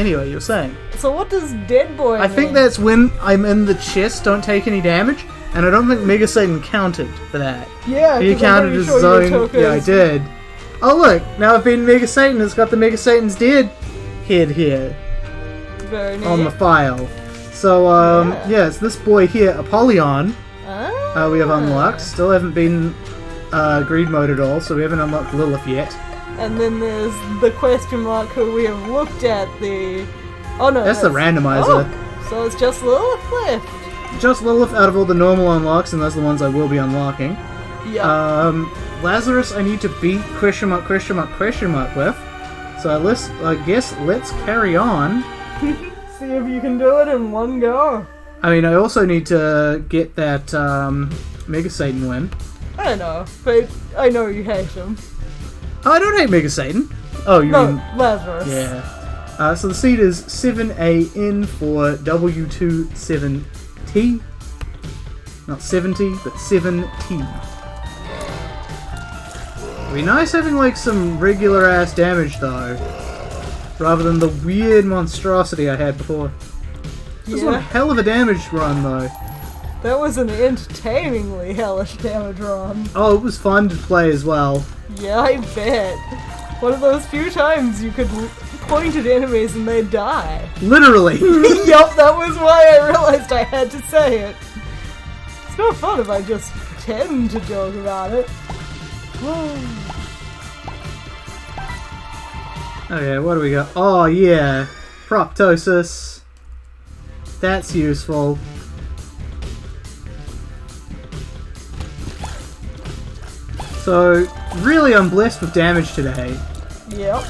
Anyway, you're saying. So what does dead boy I think that's when I'm in the chest, don't take any damage, and I don't think Mega Satan counted for that. Yeah, he counted his zone. Yeah, I did. Oh look, now I've been Mega Satan. It's got the Mega Satan's dead head here Very neat. on the file. So um, Yeah. yeah, it's this boy here, Apollyon. Ah. Uh, we have unlocked. Still haven't been uh, greed mode at all, so we haven't unlocked Lilith yet. And then there's the question mark who we have looked at the. Oh no, That's the randomizer. Oh, so it's just Lilith left. Just Lilith out of all the normal unlocks, and those are the ones I will be unlocking. Yeah. Um, Lazarus, I need to beat question mark, question mark, question mark with. So let's, I guess, let's carry on. See if you can do it in one go. I mean, I also need to get that um, Mega Satan win. I know, but I know you hate him. Oh, I don't hate Mega Satan. Oh, you No, mean Lazarus. yeah? Uh, so the seed is 7AN for W27T. Not 70, but 7T. It'd be nice having like some regular ass damage though, rather than the weird monstrosity I had before. This one Yeah. hell of a damage run though. That was an entertainingly hellish damage run. Oh, it was fun to play as well. Yeah, I bet. One of those few times you could point at enemies and they'd die. Literally. yup, that was why I realized I had to say it. It's no fun if I just pretend to joke about it. Okay, what do we got? Oh yeah, proptosis. That's useful. So, really, I'm blessed with damage today. Yep.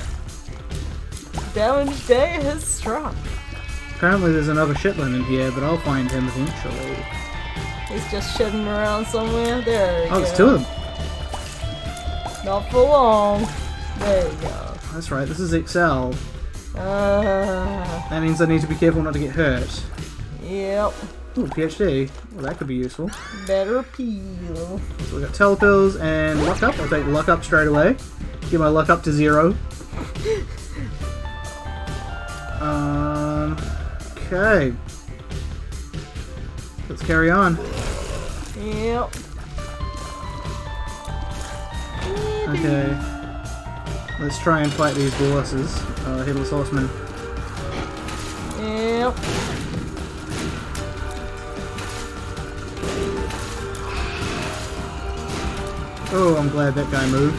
Damage day has struck. Apparently, there's another shitland in here, but I'll find him eventually. He's just shitting around somewhere. There Oh, go. there's two of them. Not for long. There you go. That's right, this is XL. Uh, That means I need to be careful not to get hurt. yep. Ooh, PhD. Well, that could be useful. Better peel. So we got telepills and luck up. I'll take luck up straight away. Get my luck up to zero. Um. Okay. Let's carry on. Yep. Okay. Let's try and fight these bosses. Uh, Headless Horseman. Yep. Oh, I'm glad that guy moved.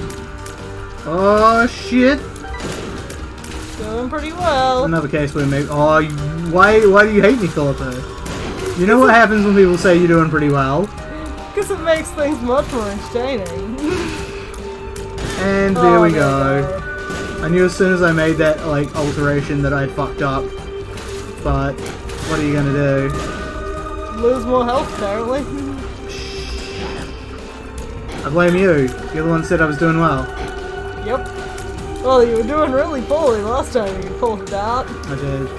Oh shit! Doing pretty well. Another case where maybe. Oh, why? Why do you hate me, Philippa? You know what happens when people say you're doing pretty well, Because it makes things much more entertaining. and there Oh, we go. I knew as soon as I made that like alteration that I'd fucked up. But what are you gonna do? Lose more health, apparently. I blame you. You're the one said I was doing well. yep. Well, you were doing really poorly last time you pulled it out. I did.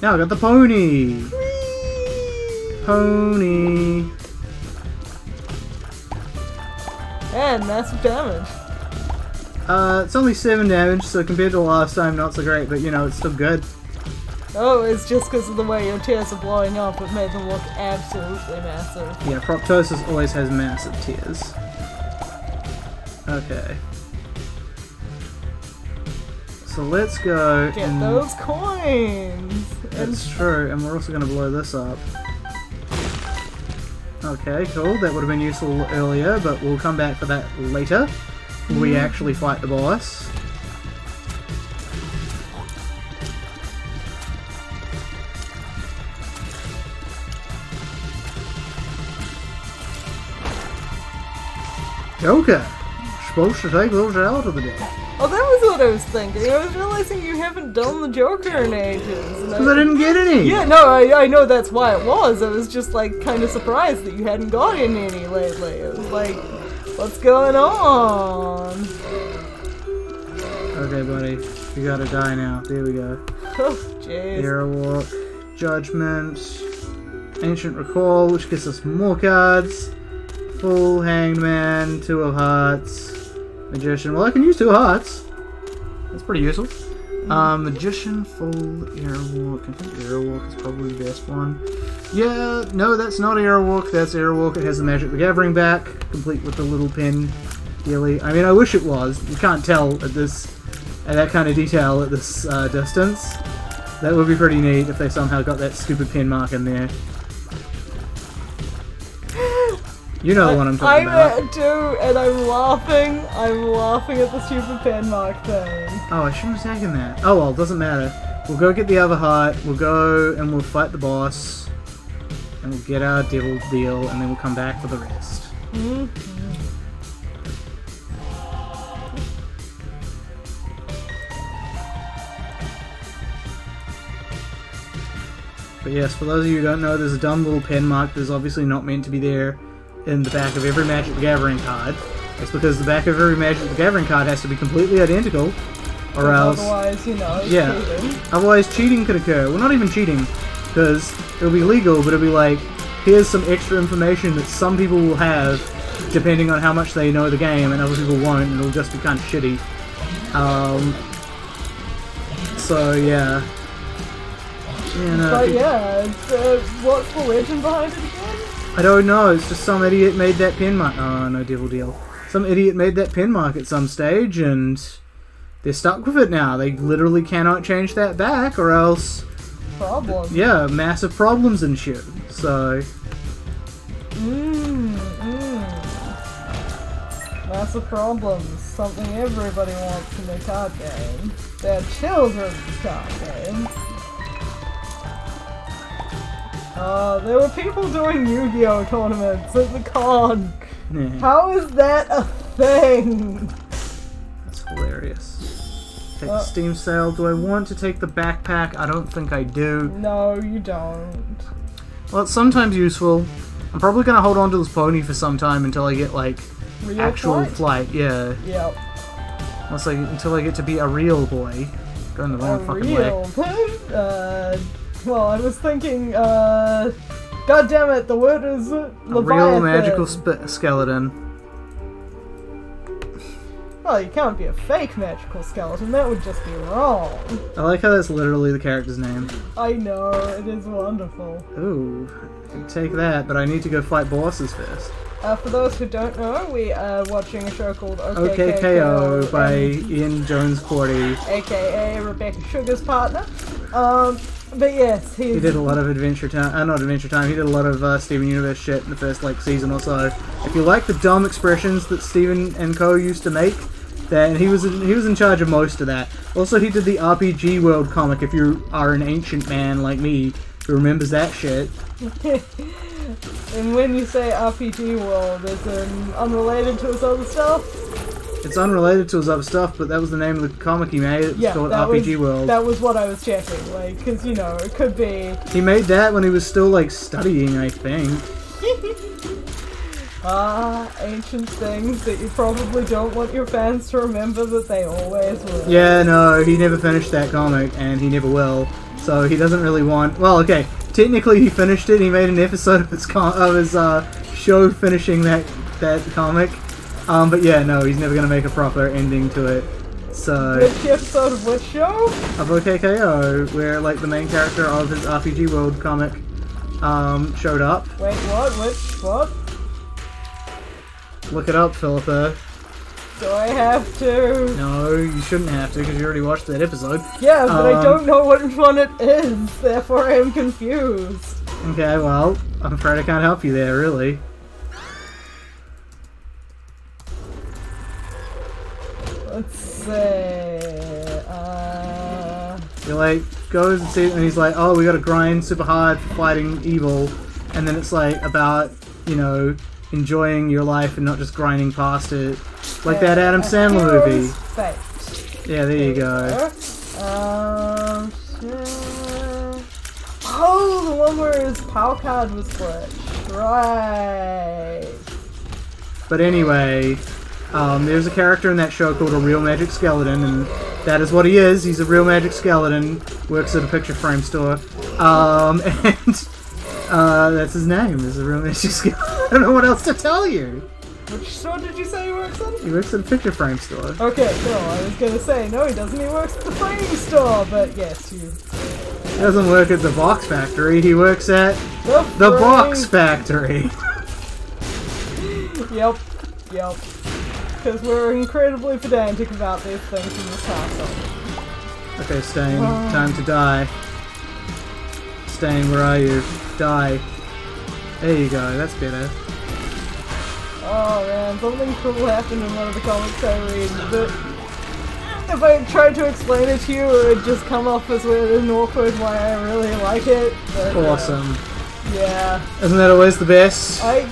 Now I got the pony. Pony. And massive damage. Uh, it's only seven damage, so compared to last time, not so great. But you know, it's still good. Oh, it's just because of the way your tears are blowing up, it made them look absolutely massive. Yeah, Proptosis always has massive tears. Okay. So let's go Get and those coins! That's true, and we're also going to blow this up. Okay, cool. That would have been useful earlier, but we'll come back for that later. when We mm-hmm. actually fight the boss. Joker! Supposed to take those out of the deck. Oh, that was what I was thinking. I was realizing you haven't done the Joker in ages. Because I didn't get any! Yeah, no, I, I know that's why it was. I was just like kind of surprised that you hadn't gotten any lately. It was like, what's going on? Okay, buddy. You gotta die now. There we go. Oh, jeez. Era Walk, Judgment, Ancient Recall, which gives us more cards, Full Hanged Man, Two of Hearts, Magician. Well, I can use Two of Hearts. That's pretty useful. Um, Magician, Full, Era Walk. I think Era Walk is probably the best one. Yeah, no, that's not Airwalk. That's Era Walk. It has the Magic the Gathering back, complete with the little pin dealy. I mean, I wish it was. You can't tell at this, at that kind of detail at this uh, distance. That would be pretty neat if they somehow got that stupid pin mark in there. You know the one I'm talking I about. I do, and I'm laughing. I'm laughing at the stupid pen mark thing. Oh, I shouldn't have taken that. Oh well, doesn't matter. We'll go get the other heart. We'll go and we'll fight the boss. And we'll get our devil deal, and then we'll come back for the rest. Mhm. But yes, for those of you who don't know, there's a dumb little pen mark that's obviously not meant to be there in the back of every Magic the Gathering card. It's because the back of every Magic the Gathering card has to be completely identical, or else Otherwise, you know, it's Yeah. cheating. Otherwise, cheating could occur. Well, not even cheating, because it'll be legal, but it'll be like, here's some extra information that some people will have, depending on how much they know the game, and other people won't, and it'll just be kind of shitty. Um, so, yeah. Yeah, no, But yeah, uh, what's the legend behind it? I don't know, it's just some idiot made that pin mark. Oh, no, devil deal. Some idiot made that pin mark at some stage, and they're stuck with it now. They literally cannot change that back, or else Problem. yeah, massive problems and shit. So, Mmm, mmm. Massive problems. Something everybody wants in their card game. Their children's card game. Uh, there were people doing Yu-Gi-Oh tournaments at the con. How is that a thing? that's hilarious. Take Uh, the Steam sale. Do I want to take the backpack? I don't think I do. No, you don't. Well, it's sometimes useful. I'm probably gonna hold on to this pony for some time until I get like Real actual flight? flight. Yeah, Yep. unless I until I get to be a real boy. Going the A wrong fucking way. real thing? Uh, well, I was thinking, uh, God damn it, the word is uh, A real magical sp- skeleton. Well, you can't be a fake magical skeleton. That would just be wrong. I like how that's literally the character's name. I know it is wonderful. Ooh, I can take that, but I need to go fight bosses first. Uh, for those who don't know, we are watching a show called OK K.O., OKKO by Ian Jones-Quartey. aka Rebecca Sugar's partner. Um, but yes, he's He did a lot of Adventure Time, uh, not Adventure Time, he did a lot of uh, Steven Universe shit in the first like season or so. If you like the dumb expressions that Steven and Co used to make, then he was in, he was in charge of most of that. Also, he did the RPG World comic. If you are an ancient man like me who remembers that shit, and when you say RPG world, is it unrelated to his other stuff? it's unrelated to his other stuff, but that was the name of the comic he made. It's Yeah, called that RPG was, World. That was what I was checking, like, because you know it could be He made that when he was still like studying, I think. ah ancient things that you probably don't want your fans to remember that they always will. Yeah, no, he never finished that comic, and he never will. So he doesn't really want. Well, okay, technically he finished it. He made an episode of his com- of his uh, show finishing that that comic. Um, but yeah, no, he's never gonna make a proper ending to it. So Which episode of which show? of OK K.O., where like the main character of his RPG World comic um, showed up. Wait, what? Which what? Look it up, Philippa. Do I have to? No, you shouldn't have to because you already watched that episode. Yeah, but I Um, don't know which one it is. Therefore, I am confused. Okay, well, I'm afraid I can't help you there, really. Let's see. Uh, He like goes and sees, and he's like, "Oh, we got to grind super hard for fighting evil," and then it's like about you know enjoying your life and not just grinding past it, like that Adam Sandler movie. Yeah, there you go. Um. Oh, the one where his PAL card was glitched. Right. But anyway, um, there's a character in that show called a real magic skeleton, and that is what he is. He's a real magic skeleton. Works at a picture frame store, um, and uh, that's his name. Is a real magic skeleton. I don't know what else to tell you. Which store did you say he works in? He works at a picture frame store. Okay, cool. I was gonna say, no, he doesn't. He works at the frame store, but yes, you. He doesn't work at the box factory. He works at The, the box factory. Yep, yep. Because we're incredibly pedantic about these things in this castle. Okay, Stain, Oh. time to die. Stain, where are you? Die. There you go, that's better. Oh man, something cool happened in one of the comics I read, but if I tried to explain it to you, it would just come off as weird and awkward why I really like it. But, uh, Awesome. yeah, Isn't that always the best? I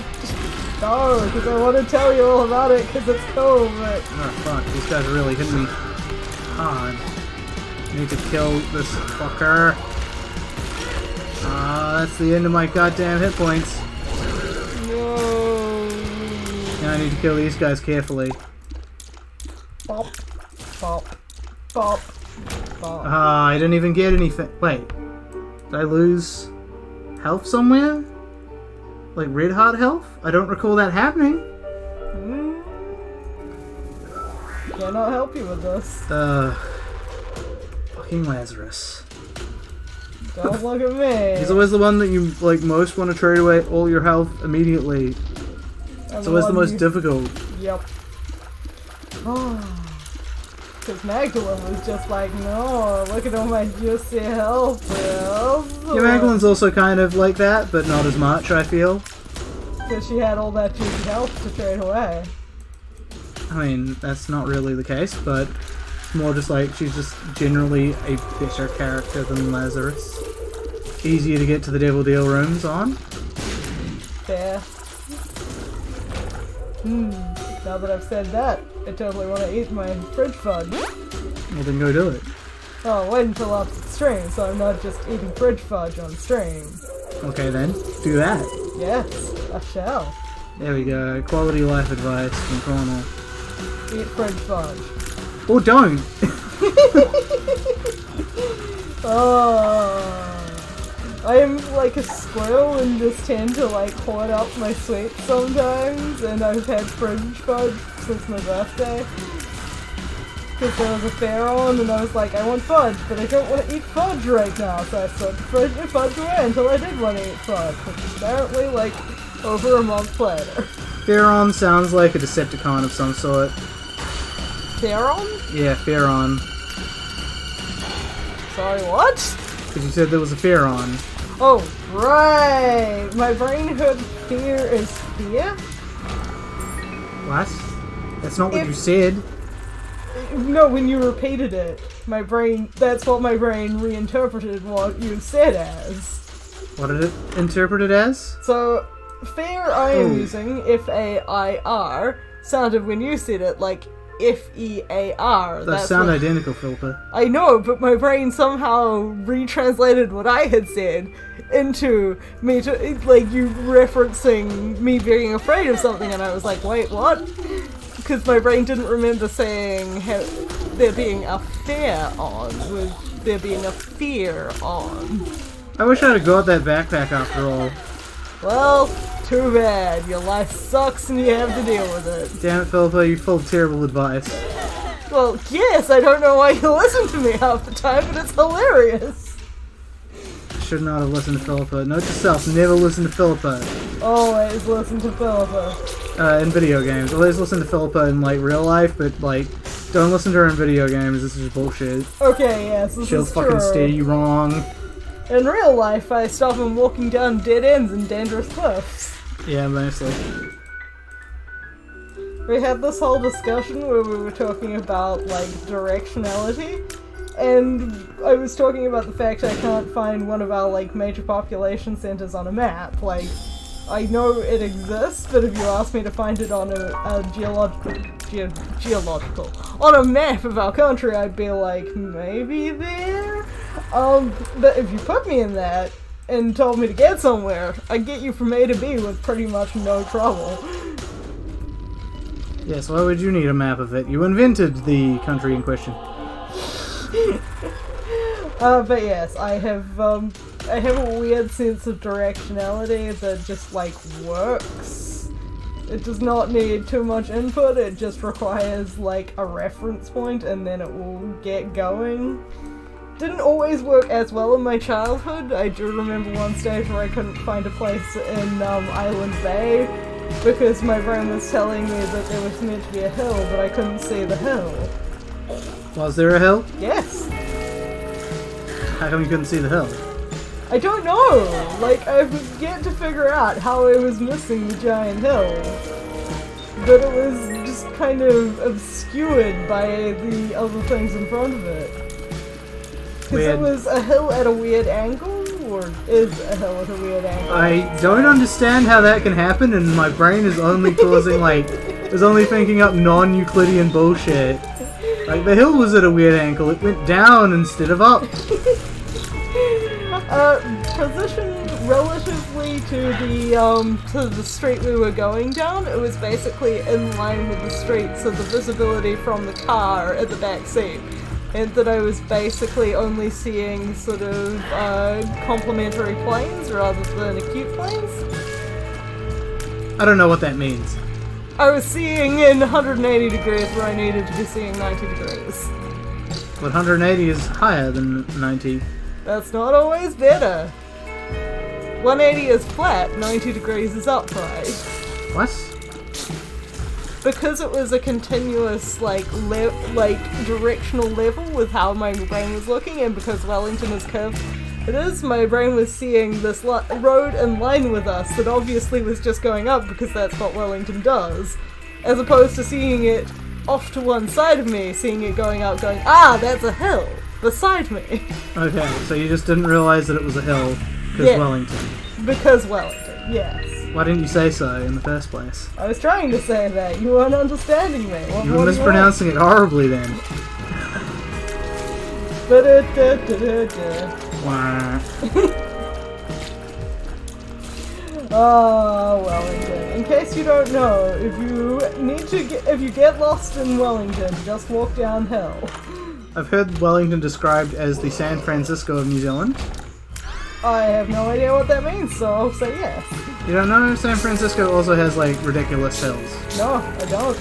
no, because I want to tell you all about it because it's cool, but Oh fuck, these guys are really hitting me hard. Need to kill this fucker. Ah, that's the end of my goddamn hit points. no. Now I need to kill these guys carefully. Bop, bop, bop, bop. Ah, I didn't even get anything. Wait, did I lose health somewhere? Like red heart health? I don't recall that happening. Hmm? Cannot help you with this. Uh, fucking Lazarus. Don't look at me. He's always the one that you like most want to trade away all your health immediately. I'm It's always the most you- difficult. Yep. Because Magdalene was just like, no, look at all my juicy health. Yeah, Magdalene's also kind of like that, but not as much. I feel. Because she had all that juicy health to trade away. I mean, that's not really the case, but it's more just like she's just generally a better character than Lazarus. Easier to get to the Devil Deal rooms on. Fair. Hmm. Now that I've said that, I totally want to eat my fridge fudge. Well, then go do it. Oh, wait until after the stream, so I'm not just eating fridge fudge on stream. Okay, then do that. Yes, I shall. There we go. Quality life advice from Cornwall. Eat fridge fudge. Or don't. Oh, I am like a squirrel and just tend to like hoard up my sweets sometimes, and I've had fridge fudge since my birthday. Because there was a fair on, and I was like, I want fudge, but I don't want to eat fudge right now, so I put fridge fudge away until I did want to eat fudge, which is apparently like over a month later. Theron sounds like a Decepticon of some sort. Theron? Yeah, Theron. Sorry, what? Because you said there was a fear on. Oh, right! My brain heard fear is fear? What? That's not what If- you said. No, when you repeated it, my brain, that's what my brain reinterpreted what you said as. What did it interpret it as? So, fear I am Oh. using, F A I R, sounded when you said it like F E A R. Those sound what- identical, Philippa. I know, but my brain somehow retranslated what I had said into me to like you referencing me being afraid of something, and I was like, wait, what? Because my brain didn't remember saying there being a fear on, with there being a fear on. I wish I'd have got that backpack after all. Well, too bad. Your life sucks and you have to deal with it. Damn it, Philippa, you're full of terrible advice. Well, yes, I don't know why you listen to me half the time, but it's hilarious. Should not have listened to Philippa. Note to self, never listen to Philippa. Always listen to Philippa. Uh, in video games. Always listen to Philippa in, like, real life, but, like, don't listen to her in video games. This is bullshit. Okay, yes, this She'll is fucking true. steer you wrong. In real life, I stop him walking down dead ends and dangerous cliffs. Yeah, mostly. We had this whole discussion where we were talking about, like, directionality, and I was talking about the fact I can't find one of our, like, major population centers on a map. Like, I know it exists, but if you ask me to find it on a, a geological, ge- geological, on a map of our country, I'd be like, maybe there? Um, but if you put me in that, and told me to get somewhere, I'd get you from A to B with pretty much no trouble. Yes, why would you need a map of it? You invented the country in question. Uh, but yes, I have um, I have a weird sense of directionality that just like works. It does not need too much input, it just requires like a reference point and then it will get going. Didn't always work as well in my childhood. I do remember one stage where I couldn't find a place in um, Island Bay because my brain was telling me that there was meant to be a hill, but I couldn't see the hill. Was there a hill? Yes. How come you couldn't see the hill? I don't know. Like I've yet to figure out how I was missing the giant hill, but it was just kind of obscured by the other things in front of it. Because it was a hill at a weird angle, or is a hill at a weird angle. I don't understand how that can happen, and my brain is only causing like is only thinking up non-Euclidean bullshit. Like the hill was at a weird angle; it went down instead of up. Uh, positioned relatively to the um to the street we were going down, it was basically in line with the street, so the visibility from the car at the back seat. And that I was basically only seeing sort of uh, complementary planes rather than acute planes. I don't know what that means. I was seeing in 180 degrees where I needed to be seeing 90 degrees. But 180 is higher than 90. That's not always better. 180 is flat, 90 degrees is upright. What? Because it was a continuous like le- like directional level with how my brain was looking and because Wellington is curved it is my brain was seeing this li- road in line with us that obviously was just going up because that's what Wellington does as opposed to seeing it off to one side of me seeing it going up going ah that's a hill beside me Okay, so you just didn't realize that it was a hill because Yeah. Wellington. because Wellington yes Why didn't you say so in the first place? I was trying to say that you weren't understanding me what You were do you mispronouncing it horribly then. Ah, Wah. Oh, Wellington. In case you don't know, if you need to get, if you get lost in Wellington, just walk downhill. I've heard Wellington described as the San Francisco of New Zealand. I have no idea what that means, so I'll say yes. You don't know San Francisco also has like ridiculous hills. No, I don't.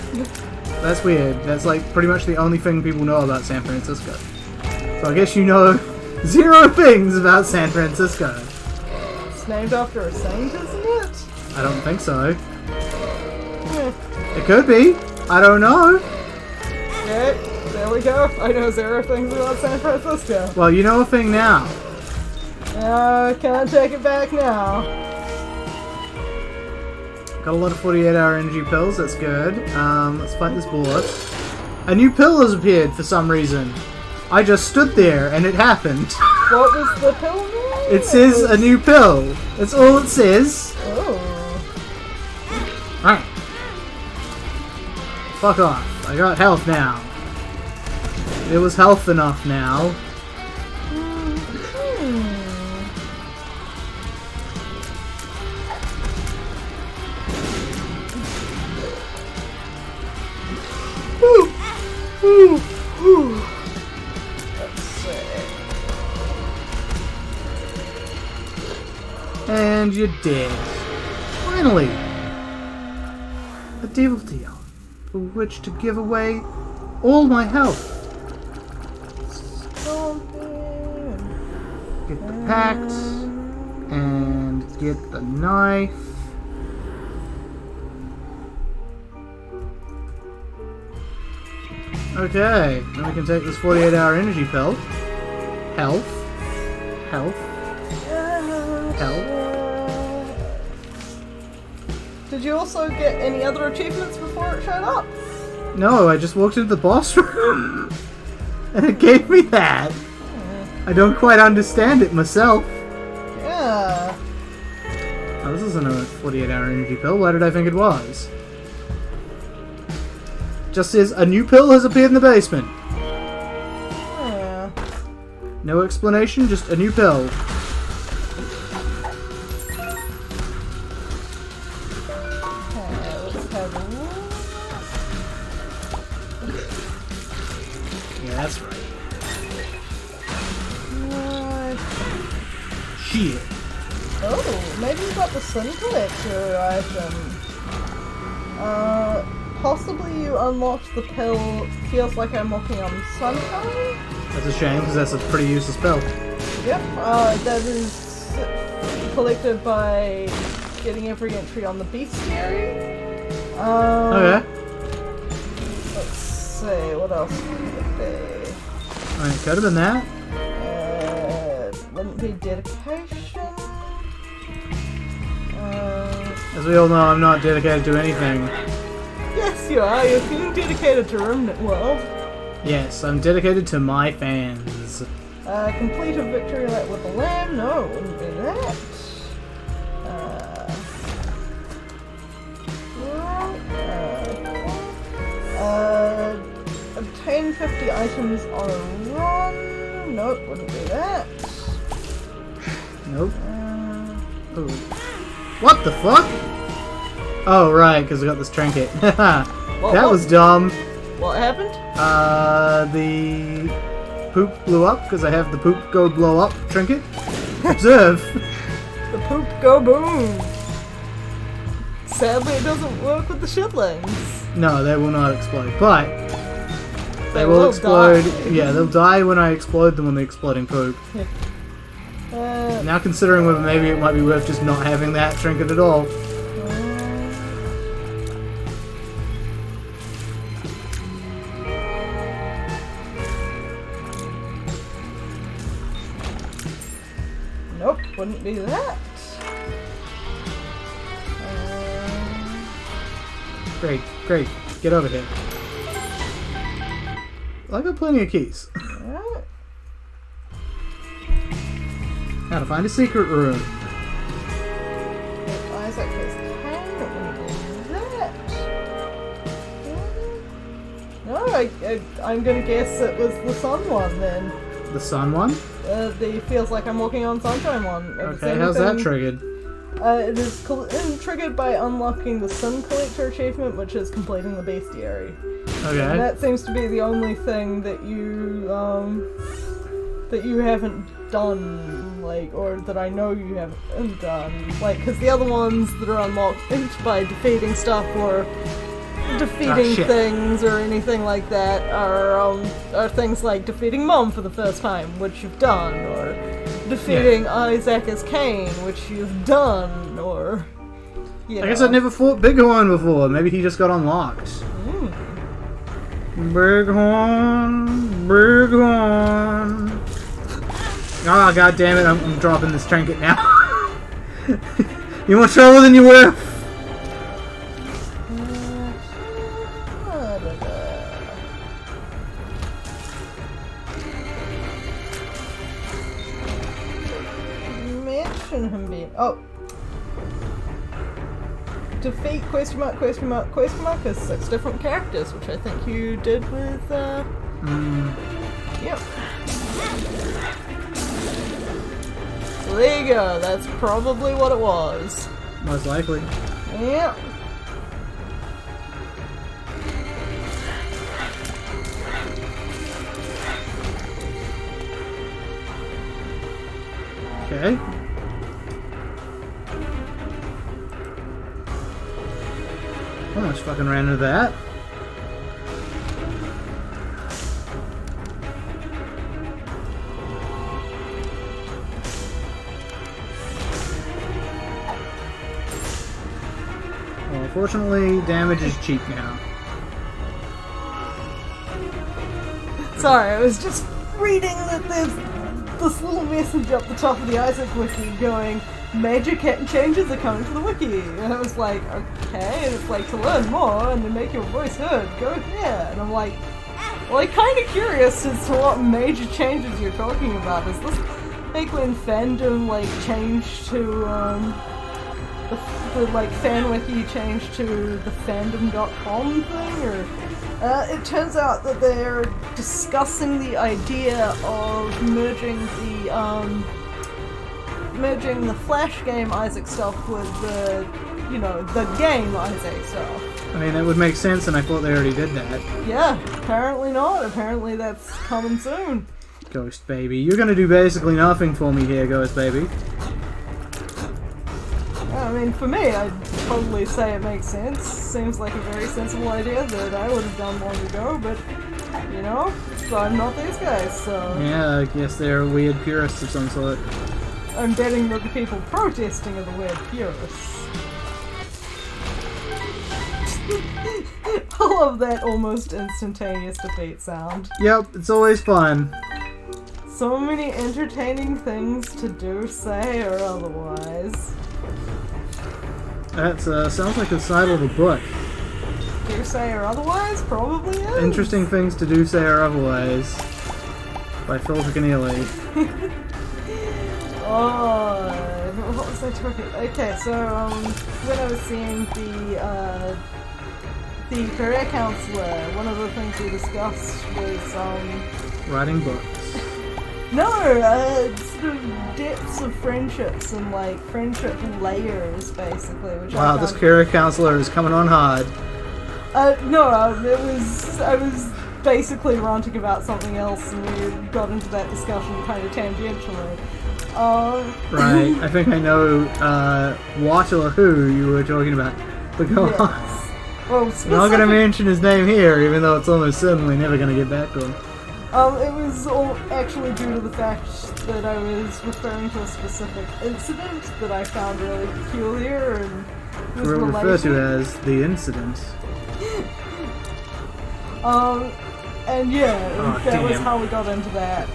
That's weird. That's like pretty much the only thing people know about San Francisco. So I guess you know zero things about San Francisco. It's named after a saint, isn't it? I don't think so. It could be. I don't know. Yeah, there we go. I know zero things about San Francisco. Well, you know a thing now. Uh, can't take it back now. Got a lot of 48 hour energy pills, that's good. Um, let's fight this board. A new pill has appeared for some reason. I just stood there and it happened. What was the pill name? It says a new pill. That's all it says. Oh. Alright. Fuck off. I got health now. It was health enough now. You're dead. Finally! A devil deal, for which to give away all my health. Get the pact, and get the knife. Okay, then we can take this 48 hour energy pill. Health. Health. Did you also get any other achievements before it showed up? No, I just walked into the boss room. and it gave me that. I don't quite understand it myself. Yeah. Oh, this isn't a 48 hour energy pill. Why did I think it was? Just says a new pill has appeared in the basement. Yeah. No explanation, just a new pill. The pill. Feels like I'm walking on sunshine. That's a shame because that's a pretty useless spell. Yep. Uh, that is collected by getting every entry on the bestiary. Um, Okay. Let's see. What else would be? I could have been that. Uh, wouldn't be dedication. Uh, As we all know, I'm not dedicated to anything. Yes, you are. You're feeling dedicated to Remnant World. Yes, I'm dedicated to my fans. Uh, complete a victory lap with the lamb. No, it wouldn't be that. Uh, right, uh, uh, obtain 50 items on a run. Nope, wouldn't be that. Nope. Uh, What the fuck? Oh, right, because we got this trinket. that what? was dumb. what happened? Uh, the poop blew up because I have the poop go blow up trinket. Observe. The poop go boom. Sadly, it doesn't work with the shitlings. No, they will not explode, but they, They will, will explode. die. Yeah, they'll die when I explode them on the exploding in poop. Uh, Now considering whether maybe it might be worth just not having that trinket at all. Wouldn't be that. Um, Great, great. Get over here. I got plenty of keys. How to find a secret room. If Isaac has Cain, it wouldn't be that. Hmm. No, I, I, I'm gonna guess it was the sun one then. The sun one? Uh, the feels like I'm walking on sunshine one. If Okay, how's that triggered? Uh, it is uh, triggered by unlocking the Sun Collector achievement, which is completing the bestiary. And Okay. that seems to be the only thing that you um that you haven't done, like, or that I know you haven't done, like, because the other ones that are unlocked by defeating stuff or defeating shit. things or anything like that are um are things like defeating Mom for the first time, which you've done, or defeating Isaac as Cain, which you've done, or you I guess. I'd never fought Bighorn before. Maybe he just got unlocked. Mm. Bighorn, Bighorn. Oh god damn it! I'm, I'm dropping this trinket now. you more trouble than you worth. Oh! Defeat question mark question mark question mark as six different characters, which I think you did with. Uh, Mm, yep. So there you go. That's probably what it was. most likely. Yep. Okay. Oh, Almost fucking ran into that. Well, unfortunately, damage is cheap now. Sorry, I was just reading that there's this little message up the top of the Isaac wiki going, major changes are coming to the wiki. And I was like, okay, and it's like to learn more and to make your voice heard, go here. And I'm like, well, I'm kind of curious as to what major changes you're talking about. Is this like when fandom like changed to um the, the like fan wiki changed to the fandom.com thing or uh, it turns out that they're discussing the idea of merging the um, merging the Flash game Isaac stuff with the you know the game Isaac stuff. I mean, that would make sense, and I thought they already did that. Yeah, apparently not. Apparently that's coming soon. Ghost Baby. You're gonna do basically nothing for me here, Ghost Baby. I mean, for me, I'd probably say it makes sense. Seems like a very sensible idea that I would have done long ago, but, you know, I'm not these guys, so Yeah, I guess they're weird purists of some sort. I'm betting that the people protesting are the weird purists. I love that almost instantaneous defeat sound. Yep, it's always fun. So many entertaining things to do, say, or otherwise. That uh, sounds like the side of a book. Do say or otherwise? Probably is. Interesting things to do, say, or otherwise. By Philip Keneally. Oh, what was I talking? Okay, so um, when I was seeing the uh, the career counselor, one of the things we discussed was um, Writing books. no, uh, sort of depths of friendships and like friendship layers, basically. Which Wow, this career counselor is coming on hard. Uh, no, um, it was I was basically ranting about something else, and we got into that discussion kind of tangentially. Um, Right, I think I know uh, what or who you were talking about. But go on. yes. Well, I'm not going to mention his name here, even though it's almost certainly never going to get back to him. Um, it was all actually due to the fact that I was referring to a specific incident that I found really peculiar and was Re- referred to as the incident. Um, and yeah, Oh, that was how we got into that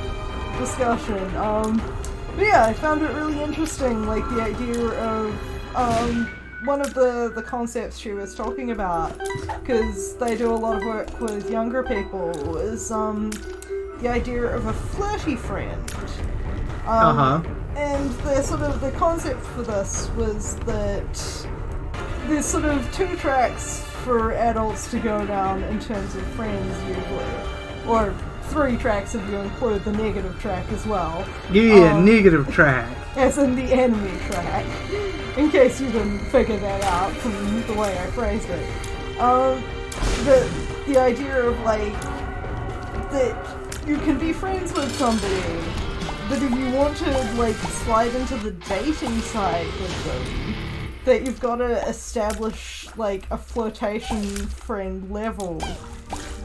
discussion. Um, but yeah, I found it really interesting, like the idea of um, one of the the concepts she was talking about, because they do a lot of work with younger people, is um, the idea of a flirty friend. Um, Uh-huh. And the sort of the concept for this was that there's sort of two tracks for adults to go down in terms of friends usually, or three tracks if you include the negative track as well, Yeah, Um, negative track. as in the enemy track. In case you didn't figure that out from the way I phrased it, um, the the idea of like that you can be friends with somebody, but if you want to like slide into the dating side with them, that you've got to establish like a flirtation friend level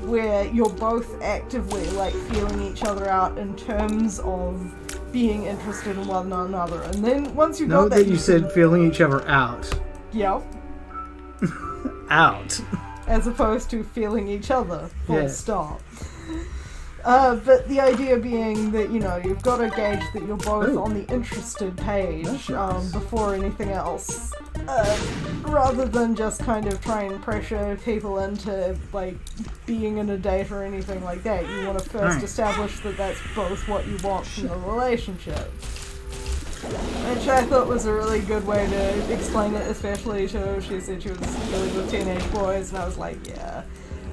where you're both actively like feeling each other out in terms of being interested in one another. And then once you've Note got that you said feeling each other out. yep, Out. as opposed to feeling each other. Full Yeah. stop. Uh, but the idea being that you know you've got to gauge that you're both Ooh. on the interested page um, before anything else, uh, rather than just kind of try and pressure people into like being in a date or anything like that. You want to first Right. establish that that's both what you want from the relationship. Which I thought was a really good way to explain it, especially to her. she said she was dealing with teenage boys, and I was like, yeah.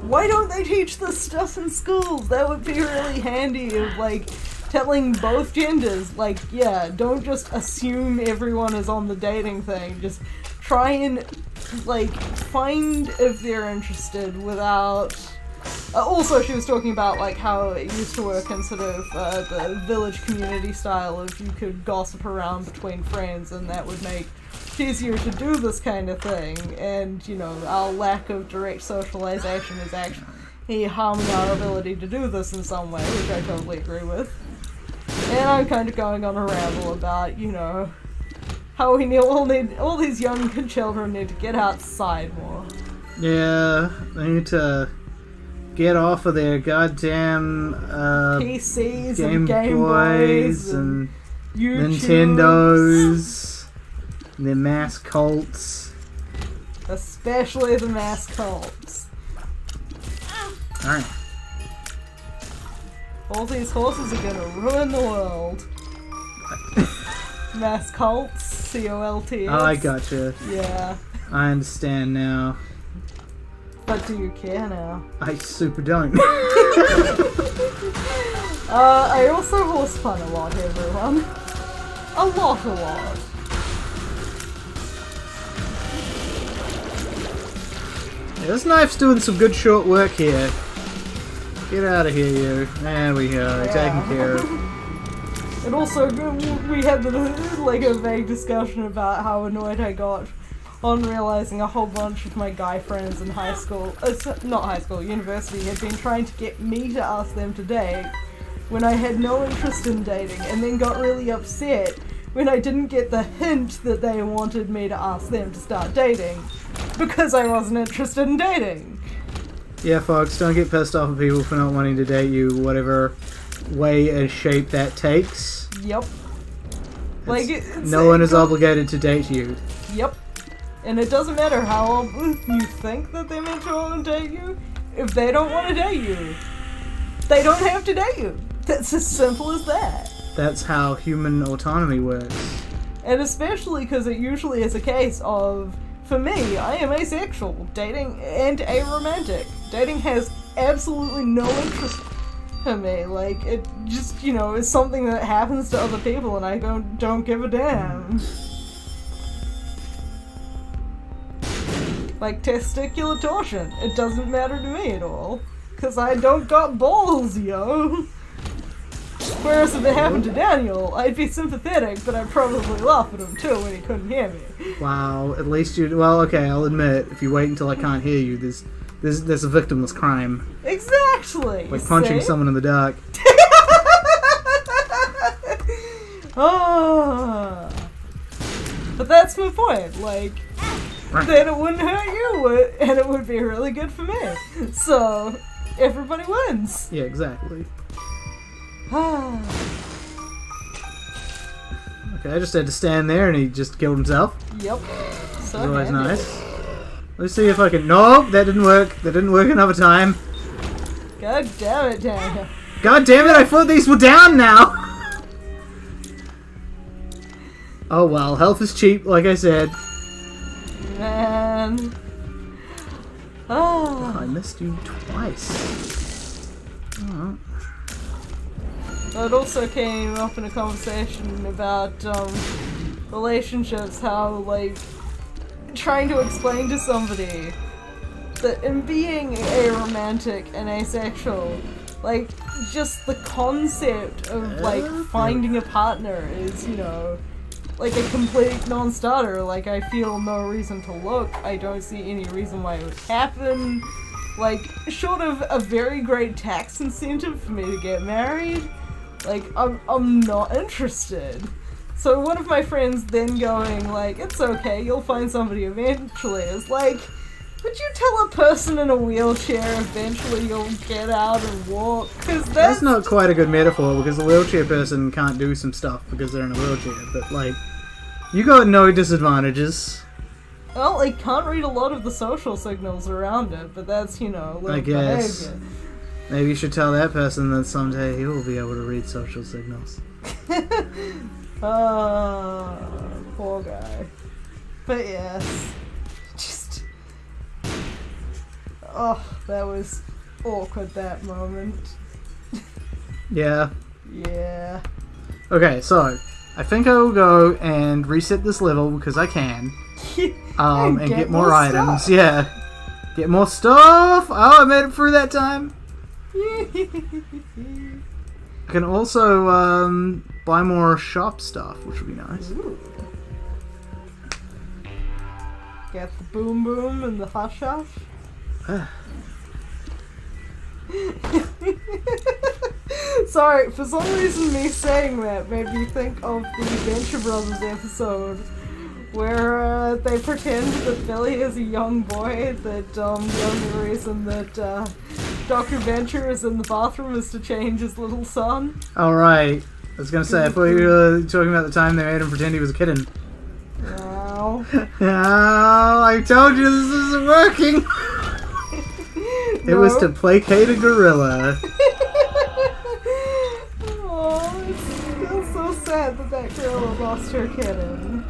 Why don't they teach this stuff in schools? That would be really handy of like telling both genders, like, yeah, don't just assume everyone is on the dating thing. Just try and like find if they're interested without uh, also, she was talking about like how it used to work in sort of uh, the village community style of you could gossip around between friends, and that would make it easier to do this kind of thing. And you know, our lack of direct socialization is actually harming our ability to do this in some way, which I totally agree with. And I'm kind of going on a ramble about you know how we need all need all these young children need to get outside more. Yeah, they need to get off of their goddamn uh, PCs Game and Game Boys Boys and and. Nintendos, their mass cults. Especially the mass cults. Alright. All these horses are gonna ruin the world. mass cults, C O L T S. Oh, I gotcha. Yeah. I understand now. But do you care now? I super don't. Uh, I also horse fun a lot, everyone. A lot, a lot. Yeah, this knife's doing some good short work here. Get out of here, you. There we go. Yeah. Taken care of. And also, we had the, like a vague discussion about how annoyed I got on realizing a whole bunch of my guy friends in high school, uh, not high school, university, had been trying to get me to ask them to date when I had no interest in dating, and then got really upset when I didn't get the hint that they wanted me to ask them to start dating because I wasn't interested in dating. Yeah, folks, don't get pissed off at people for not wanting to date you, whatever way and shape that takes. Yep. It's- Like, it's, no one is obligated to date you. Yep. And it doesn't matter how you think that they're meant to date you. If they don't want to date you, they don't have to date you. That's as simple as that. That's how human autonomy works. And especially because it usually is a case of, for me, I am asexual, dating and aromantic. Dating has absolutely no interest in me. Like it just, you know, is something that happens to other people, and I don't don't give a damn. Like testicular torsion, it doesn't matter to me at all, cause I don't got balls, yo. Whereas if it happened to Daniel, I'd be sympathetic, but I'd probably laugh at him too when he couldn't hear me. Wow, at least you. Well, okay, I'll admit, if you wait until I can't hear you, there's there's, there's a victimless crime, Exactly. like punching see? someone in the dark. Ah. But that's my point. Like, then it wouldn't hurt you, and it would be really good for me. So, everybody wins. Yeah, exactly. Okay, I just had to stand there, and he just killed himself. yep. So That's always nice. Let's see if I can. Nope, that didn't work. That didn't work another time. God damn it, Daniel. God damn it! I thought these were down now. oh well, health is cheap, like I said. Man. Ah. I missed you twice. Oh. It also came up in a conversation about um, relationships, how like trying to explain to somebody that in being aromantic and asexual, like just the concept of like finding a partner is, you know, like a complete non-starter. Like I feel no reason to look. I don't see any reason why it would happen. Like short of a very great tax incentive for me to get married, like I'm I'm not interested. So one of my friends then going like, "It's okay, you'll find somebody eventually." is like, would you tell a person in a wheelchair eventually you'll get out and walk? Because that's, That's not quite a good metaphor because a wheelchair person can't do some stuff because they're in a wheelchair. But like, you got no disadvantages. well, I can't read a lot of the social signals around it, but that's you know, little I guess. behavior. Maybe you should tell that person that someday he will be able to read social signals. Ah, poor guy. But yes, just oh, that was awkward. That moment. Yeah. Yeah. Okay, so I think I will go and reset this level because I can. Um, And and get get more more items. Yeah. Get more stuff. Oh, I made it through that time. I can also um, buy more shop stuff, which would be nice. Ooh. Get the boom boom and the hush hush. Sorry, for some reason me saying that made me think of the Venture Brothers episode where uh, they pretend that Billy is a young boy, that um, the only reason that uh, Dr. Venture is in the bathroom is to change his little son. All right. I was gonna say I thought you were talking about the time they made him pretend he was a kitten. Wow. Oh, I told you this isn't working. It was to placate a gorilla. oh, it's feels so sad that that girl lost her kitten.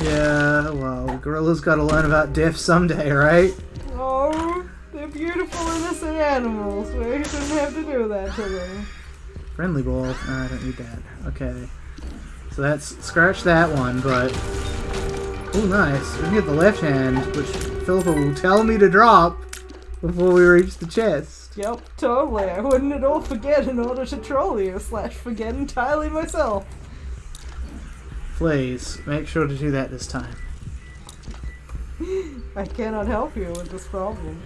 Yeah, well, gorillas gotta learn about death someday, right? Oh, they're beautiful innocent animals. We shouldn't have to do that to them. Friendly ball. No, I don't need that. Okay. So that's scratch that one, but oh, nice. We can get the left hand, which Philippa will tell me to drop before we reach the chest. Yep, totally. I wouldn't at all forget in order to troll you, slash forget entirely myself. Please, make sure to do that this time. I cannot help you with this problem.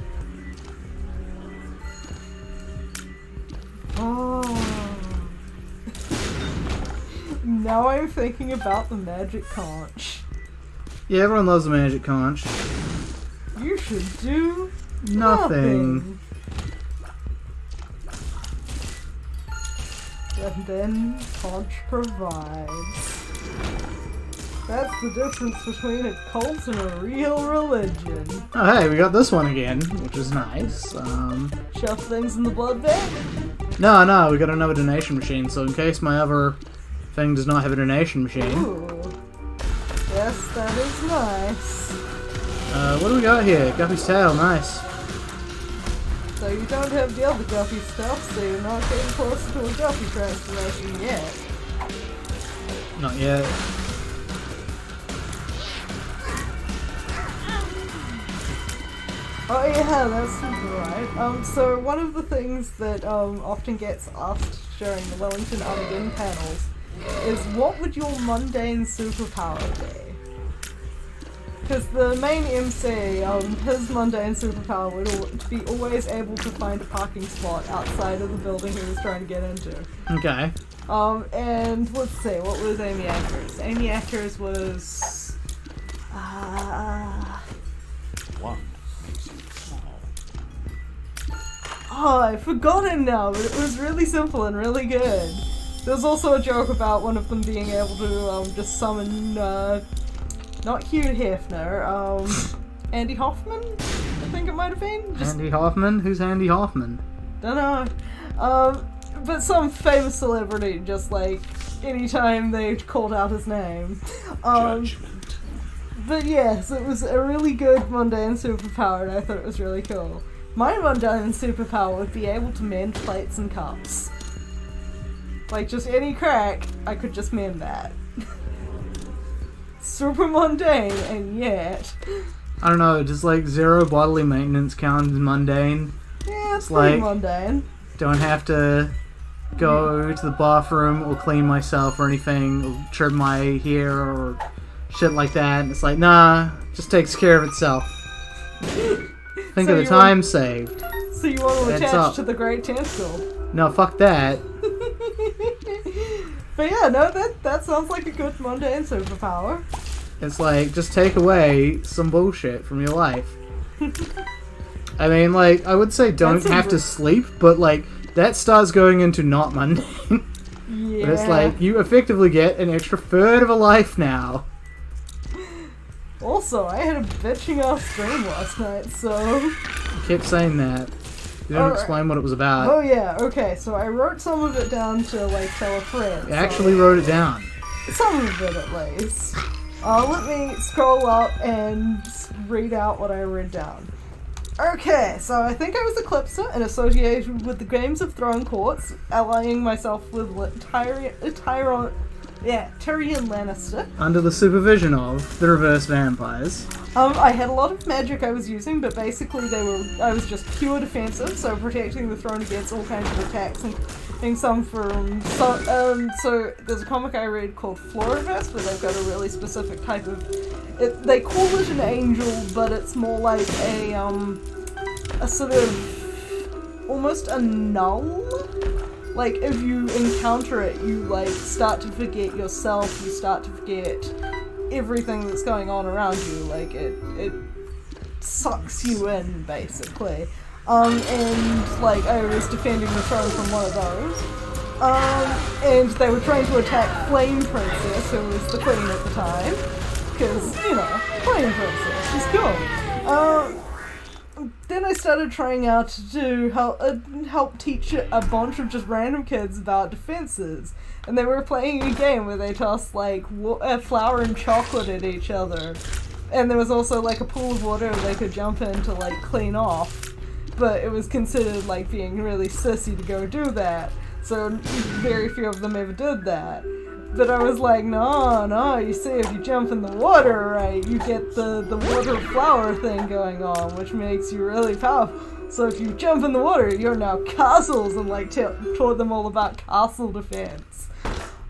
Oh. now I'm thinking about the magic conch. Yeah, everyone loves the magic conch. You should do Nothing. nothing. And then conch provides. That's the difference between a cult and a real religion. Oh, hey, we got this one again, which is nice. Um, Shove things in the blood bank? no, no, we got another donation machine, so in case my other thing does not have a donation machine. Ooh. Yes, that is nice. Uh, what do we got here? Guppy's tail, nice. So you don't have the other Guppy stuff, so you're not getting closer to a Guppy transformation yet. Not yet. Oh yeah, that's right. Um, so one of the things that um, often gets asked during the Wellington Armageddon panels is what would your mundane superpower be? Because the main MC, um, his mundane superpower would al- be always able to find a parking spot outside of the building he was trying to get into. Okay. Um, and let's see, what was Amy Ackers? Amy Ackers was. Uh, One makes you small. oh, I've forgotten now, but it was really simple and really good. There's also a joke about one of them being able to um, just summon, uh, not Hugh Hefner, um, Andy Hoffman? I think it might have been. Just Andy Hoffman? Who's Andy Hoffman? Don't know. Um, but some famous celebrity, just like anytime they called out his name. Um, Judgment. but yes, it was a really good mundane superpower, and I thought it was really cool. My mundane superpower would be able to mend plates and cups. Like just any crack, I could just mend that. Super mundane, and yet, I don't know, does like zero bodily maintenance count as mundane? yeah, it's like- mundane. Don't have to go to the bathroom or clean myself or anything, or trim my hair or shit like that. It's like, nah, just takes care of itself. Think So of the time saved. So you want to attach up. to the great tentacle. No, fuck that. But yeah, no, that that sounds like a good mundane superpower. It's like, just take away some bullshit from your life. I mean, like, I would say don't That's have to sleep, but like, that starts going into not mundane. Yeah. but it's like, you effectively get an extra third of a life now. Also, I had a bitching ass stream last night, so. You kept saying that. You didn't Alright. explain what it was about. Oh yeah, okay. So I wrote some of it down to like tell a friend. I actually wrote it down. some of it at least. Uh, let me scroll up and read out what I wrote down. Okay, so I think I was Eclipser and associated with the Games of Throne Courts, allying myself with Li- Tyrion, uh, yeah, Tyrion Lannister. Under the supervision of the reverse vampires. Um, I had a lot of magic I was using, but basically they were I was just pure defensive, so protecting the throne against all kinds of attacks, including some from so um. So there's a comic I read called Floriverse, where they've got a really specific type of. It, they call it an angel, but it's more like a um, a sort of almost a null. Like if you encounter it, you like start to forget yourself. You start to forget everything that's going on around you. Like it, it sucks you in basically. Um, and like I was defending the throne from one of those. Um, and they were trying to attack Flame Princess, who was the queen at the time, because you know, Flame Princess, she's cool. Um, then I started trying out to help uh, help teach a bunch of just random kids about defenses, and they were playing a game where they tossed like uh, flour and chocolate at each other, and there was also like a pool of water they could jump in to like clean off, but it was considered like being really sissy to go do that, so very few of them ever did that. But I was like, no, no, you see, if you jump in the water, right, you get the, the water flower thing going on, which makes you really powerful. So if you jump in the water, you're now castles, and like taught them all about castle defense.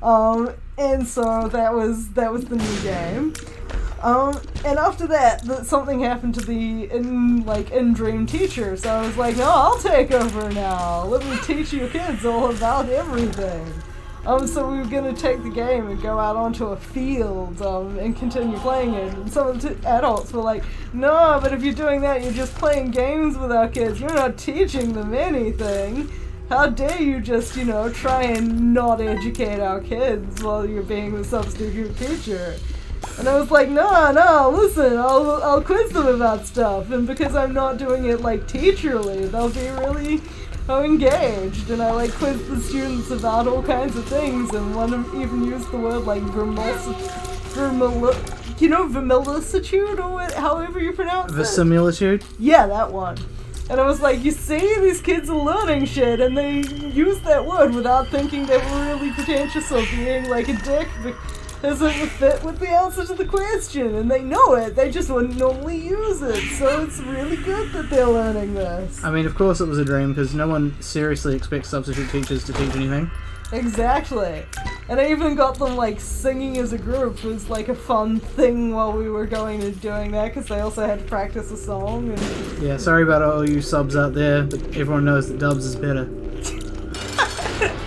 Um, and so that was that was the new game. Um, and after that, that something happened to the in like in dream teacher. So I was like, no, I'll take over now. Let me teach you kids all about everything. Um, so we were gonna take the game and go out onto a field um, and continue playing it. And some of the adults were like, "No, but if you're doing that, you're just playing games with our kids. You're not teaching them anything. How dare you just, you know, try and not educate our kids while you're being the substitute teacher?" And I was like, "No, no, listen, I'll I'll quiz them about stuff, and because I'm not doing it like teacherly, they'll be really." So engaged, and I like quiz the students about all kinds of things, and one of them even used the word like vermulsi- vermil- you know, vermilicitude or what, however you pronounce The it. similitude? yeah, that one. And I was like, you see, these kids are learning shit, and they use that word without thinking they were really pretentious or being like a dick it fit with the answer to the question, and they know it. They just wouldn't normally use it, so it's really good that they're learning this. I mean, of course it was a dream because no one seriously expects substitute teachers to teach anything. Exactly. And I even got them like singing as a group it was like a fun thing while we were going and doing that because they also had to practice a song and Yeah, sorry about all you subs out there, but everyone knows that dubs is better.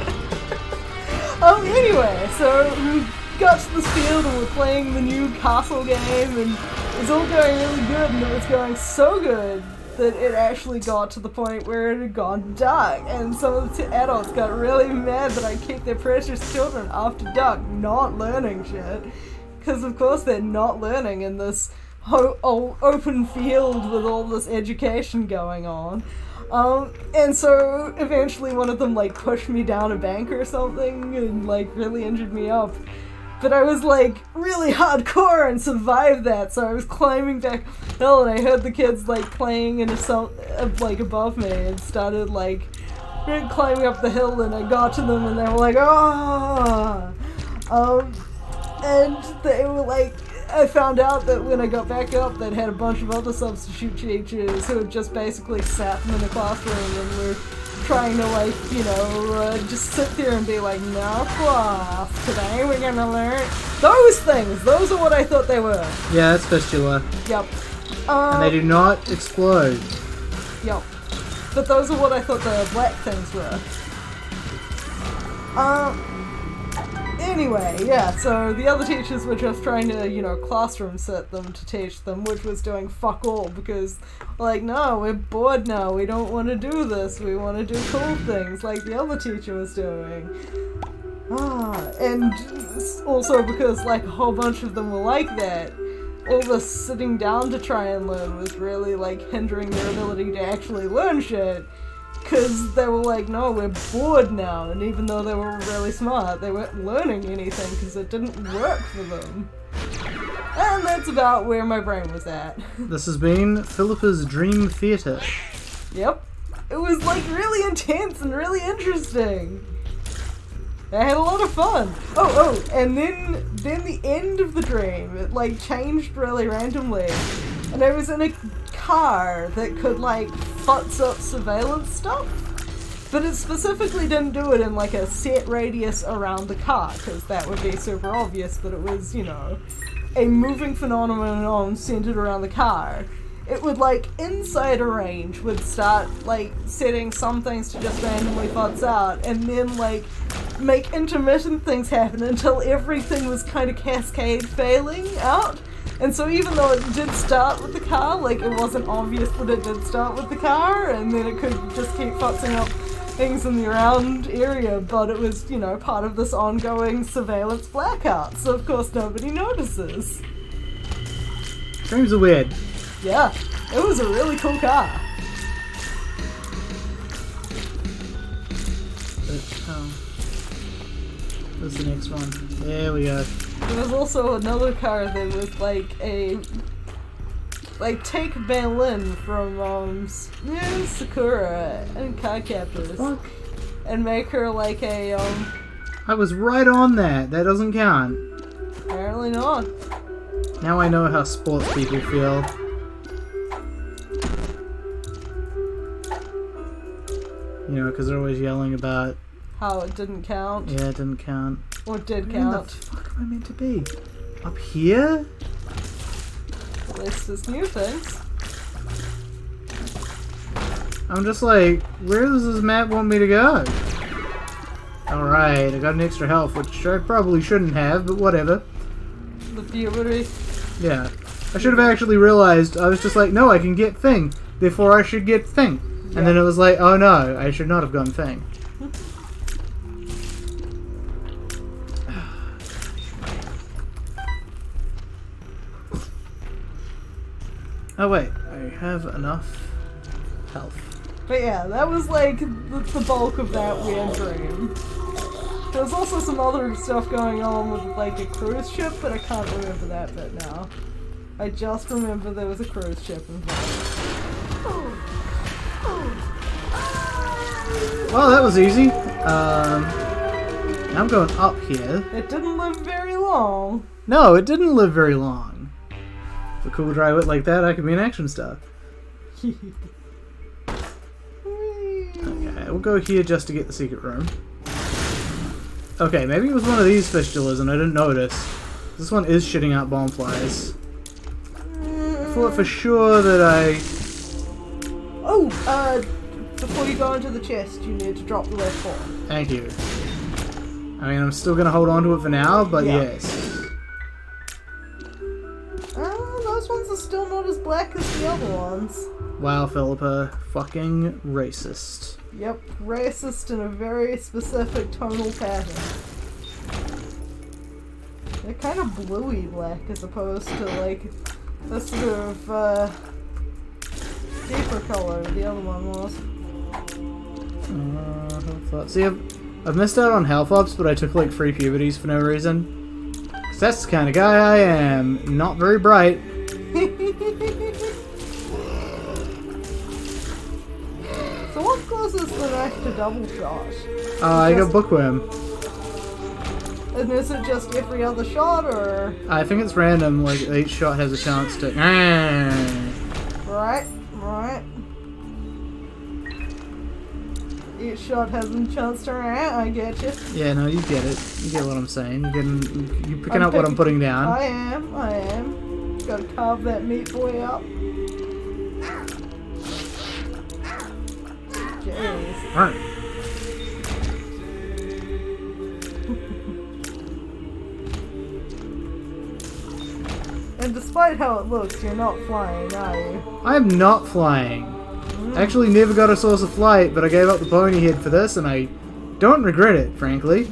Um anyway, so got to this field and we're playing the new castle game and it's all going really good and it was going so good that it actually got to the point where it had gone dark and some of the adults got really mad that I keep their precious children after dark not learning shit. Because of course they're not learning in this open field with all this education going on. Um, and so eventually one of them like pushed me down a bank or something and like really injured me up but I was like really hardcore and survived that. So I was climbing back hill and I heard the kids like playing in a so- uh, like above me and started like climbing up the hill and I got to them and they were like ah um and they were like I found out that when I got back up they'd had a bunch of other substitute teachers who had just basically sat them in the classroom and were trying to like, you know, uh, just sit there and be like, no class, today we're gonna learn those things. Those are what I thought they were. Yeah, that's fistula. Yep. Um, And they do not explode. Yep. But those are what I thought the black things were. Um. Anyway, yeah, so the other teachers were just trying to, you know, classroom set them to teach them, which was doing fuck all because, like, no, we're bored now. We don't want to do this. We want to do cool things like the other teacher was doing. Ah, and also because, like, a whole bunch of them were like that, all the sitting down to try and learn was really, like, hindering their ability to actually learn shit. Because they were like, no, we're bored now. And even though they were really smart, they weren't learning anything because it didn't work for them. And that's about where my brain was at. This has been Philippa's Dream Theatre. Yep. It was like really intense and really interesting. I had a lot of fun. Oh, oh, and then then the end of the dream, it like changed really randomly. And I was in a car that could like futz up surveillance stuff. But it specifically didn't do it in like a set radius around the car, because that would be super obvious that it was, you know, a moving phenomenon centered around the car. It would like inside a range would start like setting some things to just randomly futz out, and then like make intermittent things happen until everything was kind of cascade failing out. And so even though it did start with the car, like it wasn't obvious that it did start with the car, and then it could just keep futzing up things in the around area, but it was, you know, part of this ongoing surveillance blackout, so of course nobody notices. Dreams are weird. Yeah, it was a really cool car. But, um, what's the next one? There we go. There was also another car that was like a like take Berlin from um Sakura and Captors and make her like a um I was right on that. That doesn't count. apparently not. Now I know how sports people feel. You know, because they're always yelling about, How it didn't count. yeah, it didn't count. Or did Where the fuck am I meant to be? Up here? Least there's new things. I'm just like, where does this map want me to go? Alright, I got an extra health, which I probably shouldn't have, but whatever. The puberty. Yeah. I should have actually realized, I was just like, no, I can get thing, therefore I should get thing. And then it was like, oh no, I should not have gone thing. Oh wait, I have enough health. But yeah, that was like the, the bulk of that weird dream. There was also some other stuff going on with like a cruise ship, but I can't remember that bit now. I just remember there was a cruise ship involved. Well, that was easy. Um, I'm going up here. It didn't live very long. No, it didn't live very long. If a cool dry wit like that, I could be an action star. Okay, we'll go here just to get the secret room. Okay, maybe it was one of these fistulas and I didn't notice. This one is shitting out bomb flies. I thought for sure that I... Oh, uh, before you go into the chest, you need to drop the left paw. Thank you. I mean, I'm still gonna hold on to it for now, but Yeah. yes. Black as the other ones. Wow, Philippa. Fucking racist. Yep, racist in a very specific tonal pattern. They're kind of bluey black as opposed to like the sort of uh, deeper color the other one was. Uh. See, I've, I've missed out on health ups, but I took like free puberties for no reason. Cause that's the kind of guy I am. Not very bright. Double shot? Uh, I got bookworm. And is it just every other shot or I think it's random. Like each shot has a chance to. right? Right. Each shot has a chance to I get you. Yeah, no, you get it. You get what I'm saying. You getting, you picking I'm up what I'm putting down. I am, I am. Gotta carve that meat boy up. Jeez. Alright. And despite how it looks, you're not flying, are you? I'm not flying. Actually, never got a source of flight, but I gave up the pony head for this, and I don't regret it, frankly.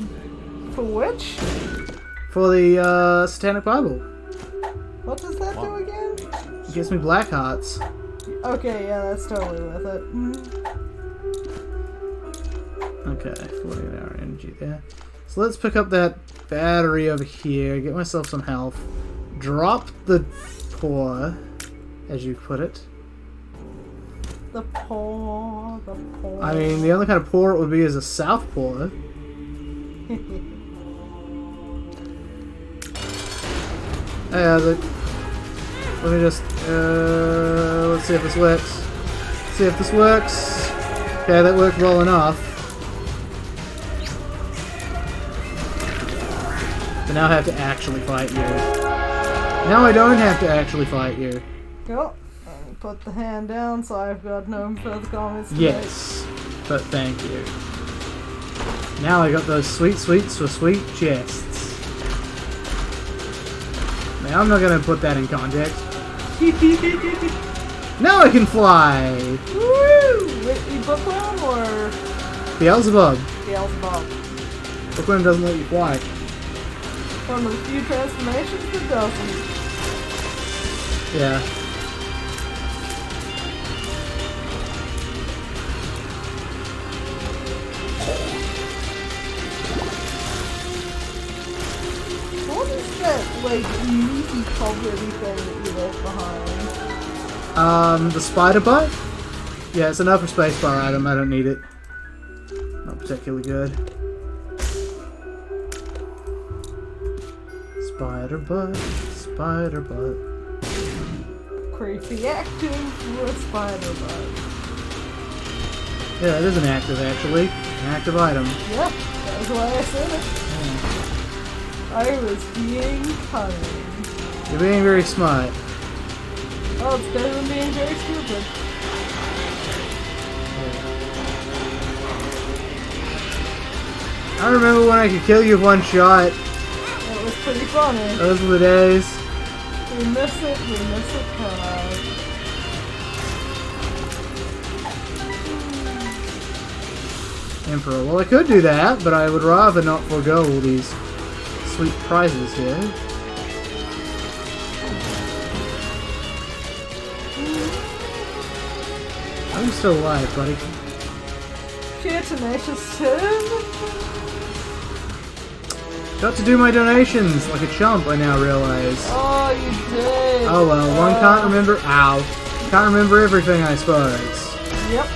For which? For the uh, Satanic Bible. What does that do again? It gives me black hearts. Okay, yeah, that's totally worth it. Mhm. Okay, 48 hour energy there. So let's pick up that battery over here, get myself some health, drop the paw, as you put it. The paw, the paw. I mean, the only kind of paw it would be is a south paw. Yeah, the, let me just, uh, let's see if this works. see if this works. Okay, that worked well enough. But now I have to actually fight you. Now I don't have to actually fight you. Go. And put the hand down so I've got no further comments to make. Yes, but thank you. Now I got those sweet, sweet, so sweet chests. Now I'm not gonna put that in context. Now I can fly! Woo! You bookworm or Beelzebub. Beelzebub? Bookworm doesn't let you fly. One of the few transformations that doesn't. Yeah. What is that, like, meaty cobwebby thing that you left behind? Um, the spider butt? Yeah, it's an upper spacebar item. I don't need it. Not particularly good. Spider butt, spider butt. Creepy acting for a spider bug. Yeah, it is an active actually. An active item. Yeah, that's why I said it. Hmm. I was being cunning. You're being very smart. Oh, it's better than being very stupid. I remember when I could kill you with one shot. Pretty funny. Those were the days. We miss it, we miss it. Emperor. Well, I could do that, but I would rather not forego all these sweet prizes here. I'm still alive, buddy. Sheer tenacious turn. Got to do my donations like a chump, I now realize. Oh, you did. Oh well, one can't remember. Ow. Can't remember everything, I suppose. Yep.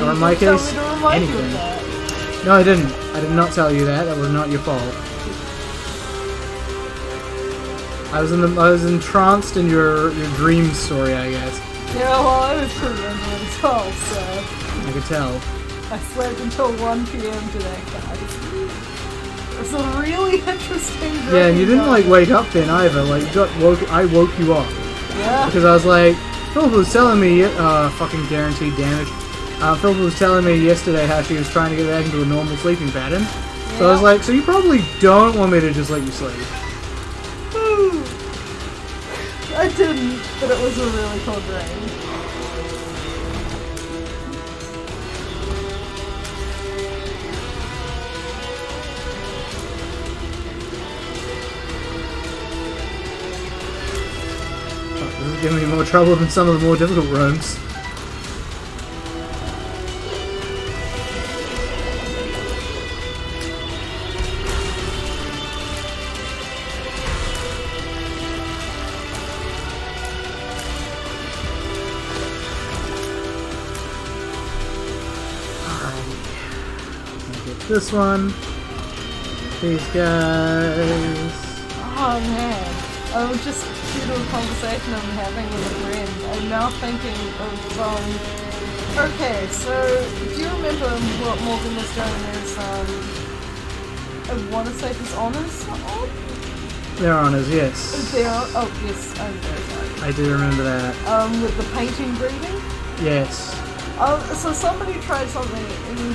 Or in my case, me to remind you of anything. No, I didn't. I did not tell you that. That was not your fault. I was in the. I was entranced in your your dream story, I guess. Yeah, well, I was it as well, so I could tell. I slept until 1 p.m. today, guys. It was a really interesting. Yeah, and you didn't like wake up then either. Like, you got woke. I woke you up Yeah. because I was like, Philip was telling me, uh, fucking guaranteed damage. Uh, Philip was telling me yesterday how she was trying to get back into a normal sleeping pattern. So I was like, so you probably don't want me to just let you sleep. I didn't, but it was a really cool dream. Giving me more trouble than some of the more difficult rooms. This one. These guys. Oh man, Was just due to a conversation I'm having with a friend. I'm now thinking of um. Okay, so do you remember what Morgan was doing his um? I want to say his honors on? They're honors, yes. There. Oh yes, I'm very sorry. I do remember that. Um, with the painting breeding. Yes. Um, so somebody tried something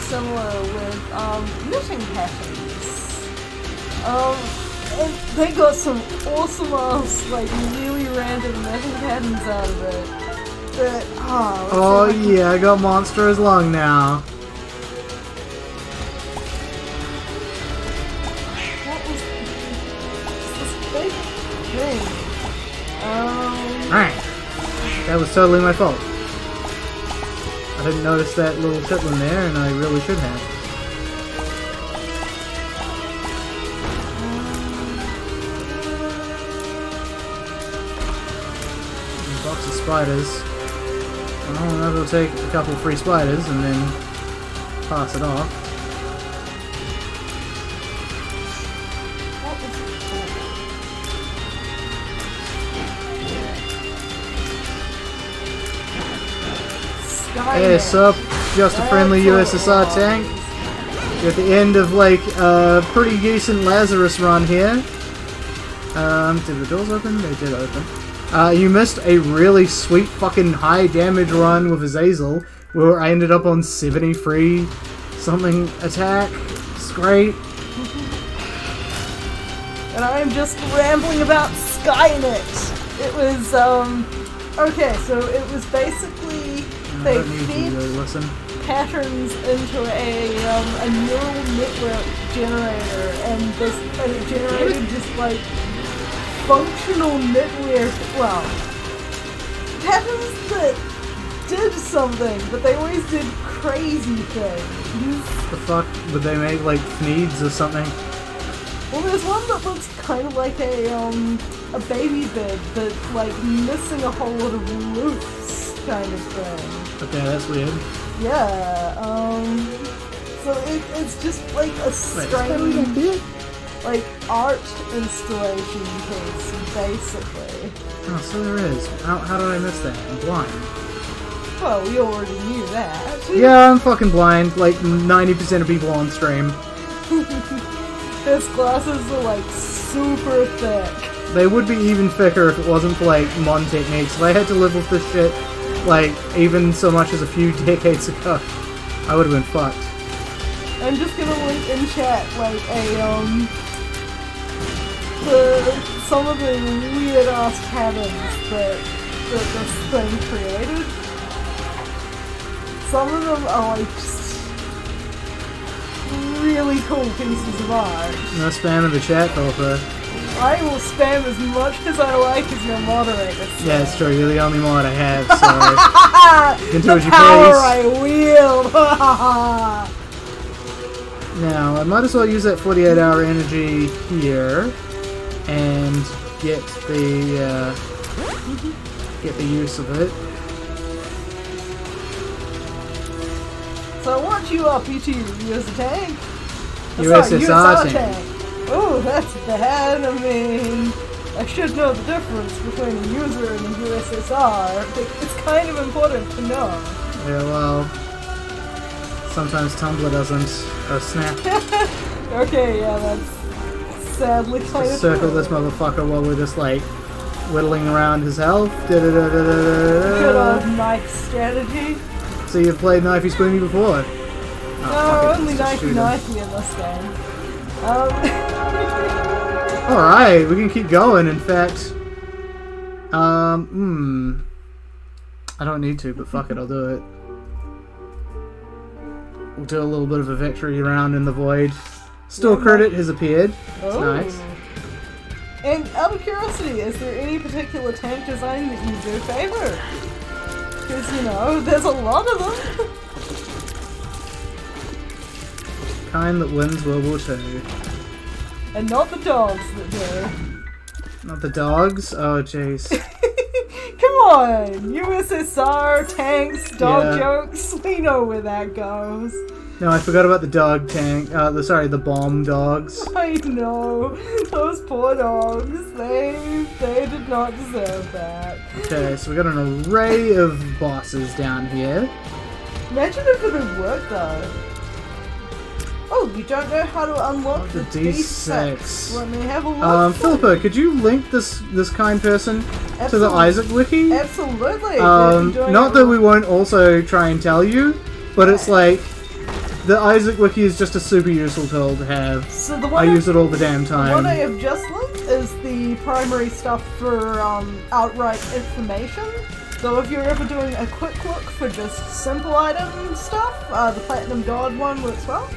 similar with um, knitting patterns. Um, and they got some awesome ass, like really random knitting patterns out of it. That oh, Oh I can- yeah, I got Monstro's Lung now. What was this big thing? Um, Right. That was totally my fault. I didn't notice that little chitlin there, and I really should have. Spiders. Well, maybe we'll take a couple free spiders and then pass it off. what was it. Hey, sup? Just a friendly USSR tank. You're at the end of like a pretty decent Lazarus run here. Um, did the doors open? They did open. Uh, you missed a really sweet fucking high damage run with Azazel, where I ended up on 73 something attack. It's great. and I am just rambling about Skynet. It was um okay, so it was basically they don't need you to feed patterns into a um, a neural network generator, and this and it generated just like functional network. Well, patterns that did something, but they always did crazy things. The fuck would they make like Thneeds or something? Well, there's one that looks kind of like a um a baby bed, but like missing a whole lot of loops, kind of thing. Okay, that's weird. Yeah. Um. So it, it's just like a Wait, is that really that strange, big? Like art installation piece, basically. Oh, so there is. How, how did I miss that? I'm blind. Well, we already knew that. Yeah, I'm fucking blind, like 90% of people on stream. His glasses are like super thick. They would be even thicker if it wasn't for, like, mon techniques. If I had to live with this shit, like, even so much as a few decades ago, I would have been fucked. I'm just gonna link in chat like a um the some of the weird ass cabins that that this thing created. Some of them are like just really cool pieces of art. No spam in the chat, Pulpa. I will spam as much as I like as your moderator. says. Yeah, it's true, you're the only mod I have, so... You can do the what you power please. I wield. Now, I might as well use that 48 hour energy here and get the uh, get the use of it. So I want you up, E2, use a tank. Uh, USSR tank. Oh, that's bad. I mean, I should know the difference between a user and a USSR. It's kind of important to know. Yeah, well, sometimes Tumblr doesn't. Oh snap! Okay, yeah, that's sadly Circle this motherfucker while we're just like whittling around his health. Good old knife strategy. So you've played Knifey Spoony before? Oh, No, only knifey knifey in this game. Um, Alright, we can keep going. In fact, um, hmm. I don't need to, but fuck it, I'll do it. We'll do a little bit of a victory round in the void. Still Yeah, credit has appeared. It's oh. nice. And out of curiosity, is there any particular tank design that you do favor? Because, you know, there's a lot of them. Kind that wins World War Two. and not the dogs that do. Not the dogs? Oh, jeez. Come on! USSR, tanks, dog Yeah. jokes, we know where that goes. No, I forgot about the dog tank. Uh, the, sorry, the bomb dogs. I know. Those poor dogs, they they did not deserve that. Okay, so we got an array of bosses down here. Imagine if it had worked though. Oh, you don't know how to unlock The the, D6. D6. Let me have a look. Um. Philippa, could you link this this kind person to the Isaac wiki? Absolutely. Um, not that we won't also try and tell you, but it's like the Isaac wiki is just a super useful tool to have. So the I one use it all the damn time. one I have just linked is the primary stuff for um, outright information. So if you're ever doing a quick look for just simple item stuff, uh, the Platinum God one works well.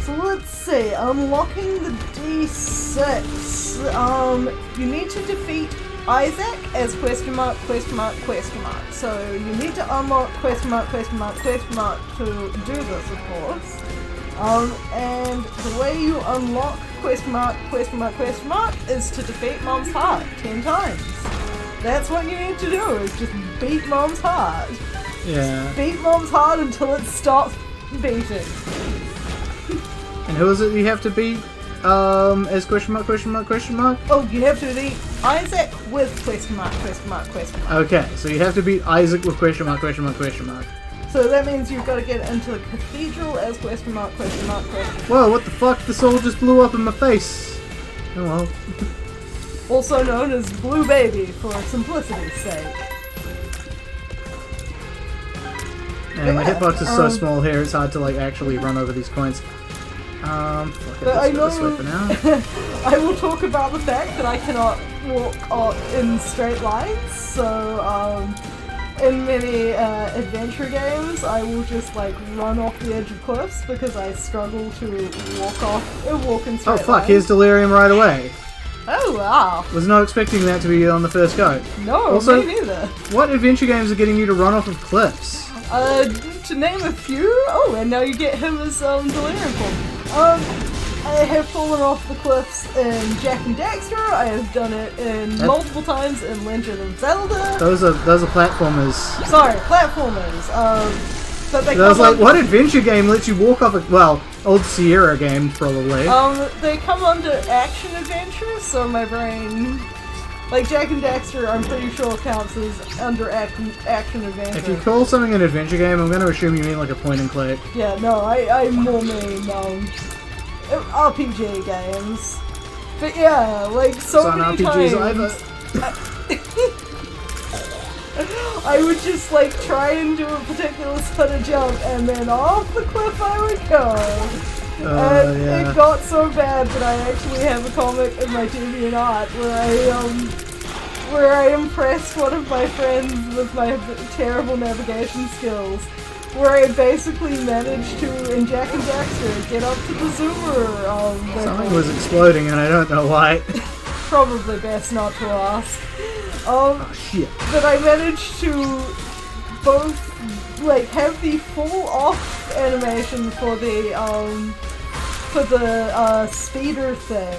So let's see, unlocking the D6. Um, you need to defeat Isaac as question mark, question mark, question mark. So you need to unlock question mark, question mark, question mark to do this, of course. Um, and the way you unlock question mark, question mark, question mark is to defeat Mom's heart ten times. That's what you need to do, is just beat Mom's heart. Yeah. Beat Mom's heart until it stops beating. And who is it you have to beat? Um, as question mark, question mark, question mark? Oh, you have to beat Isaac with question mark, question mark, question mark. Okay, so you have to beat Isaac with question mark, question mark, question mark. So that means you've got to get into the cathedral as question mark, question mark, question mark. Whoa, what the fuck? The soul just blew up in my face. Oh well. Also known as Blue Baby for simplicity's sake. And my hitbox is so um, small here, it's hard to like actually run over these coins. Um, fuck it, But I let's go this know- way for now. I will talk about the fact that I cannot walk on, in straight lines, so um, in many uh, adventure games, I will just like run off the edge of cliffs because I struggle to walk off, uh, walk in straight Oh fuck, lines. here's delirium right away. Oh wow! Was not expecting that to be on the first go. No, Also- me neither. What adventure games are getting you to run off of cliffs? Uh, to name a few. Oh, and now you get him as um delirium form. Um, I have fallen off the cliffs in Jak and Daxter. I have done it in That- multiple times in Legend of Zelda. Those are those are platformers. Sorry, platformers. Um, but they I was like, under- what adventure game lets you walk off a well, old Sierra game probably. Um, they come under action adventure, so my brain Like Jak and Daxter, I'm pretty sure counts as under action, action adventure. If you call something an adventure game, I'm going to assume you mean like a point and click. Yeah, no, I, I more mean um, RPG games. But yeah, like so many RPGs times. I would just like try and do a particular sort of jump, and then off the cliff I would go. Oh, and yeah. it got so bad that I actually have a comic in my DeviantArt where I um where I impressed one of my friends with my terrible navigation skills. Where I basically managed to, in Jak and Daxter, get up to the zoomer. Um. Something was exploding and I don't know why. probably best not to ask. Um, Oh, shit. but I managed to both like have the full off animation for the um for the uh, speeder thing,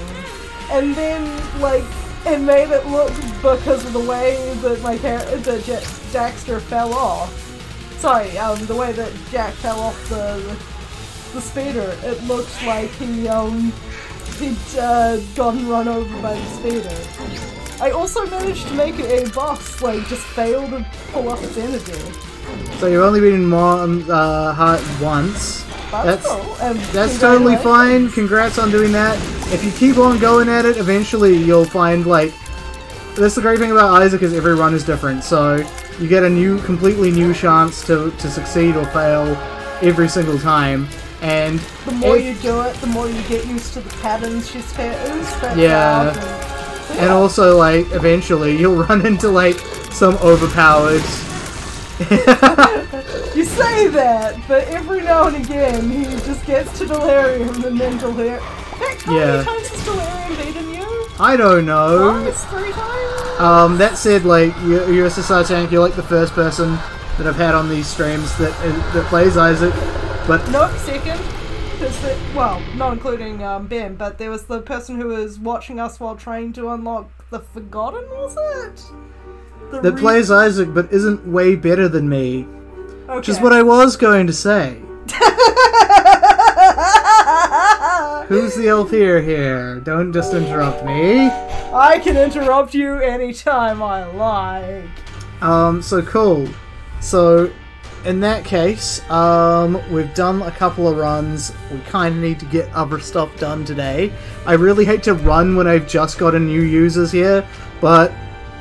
and then like it made it look because of the way that my char- that Daxter fell off. Sorry, um, the way that Jak fell off the the speeder, it looked like he um he'd uh, gotten run over by the speeder. I also managed to make it a boss like just fail to pull up its energy. So you've only been in Mom's uh, Heart once. That's, That's- cool. And That's totally fine. Congrats on doing that. If you keep on going at it, eventually you'll find like. That's the great thing about Isaac is every run is different. So you get a new, completely new chance to to succeed or fail every single time. And The more you do it, the more you get used to the patterns she spits. spits Yeah. out and, and also like eventually you'll run into like some overpowered. you say that, but every now and again he just gets to delirium and then delirium. Heck, how Yeah. many times has delirium beaten you? I don't know. Twice, three times. Um, that said, like USSR Tank, you're like the first person that I've had on these streams that uh, that plays Isaac. But Nope, second. The, well, not including um, Ben, but there was the person who was watching us while trying to unlock the Forgotten, was it? The that re- plays Isaac, but isn't way better than me. okay. Which is what I was going to say. Who's the elf here? Here, don't just interrupt me. I can interrupt you anytime I like. Um, so cool. So, in that case, um, we've done a couple of runs. We kind of need to get other stuff done today. I really hate to run when I've just got a new users here, but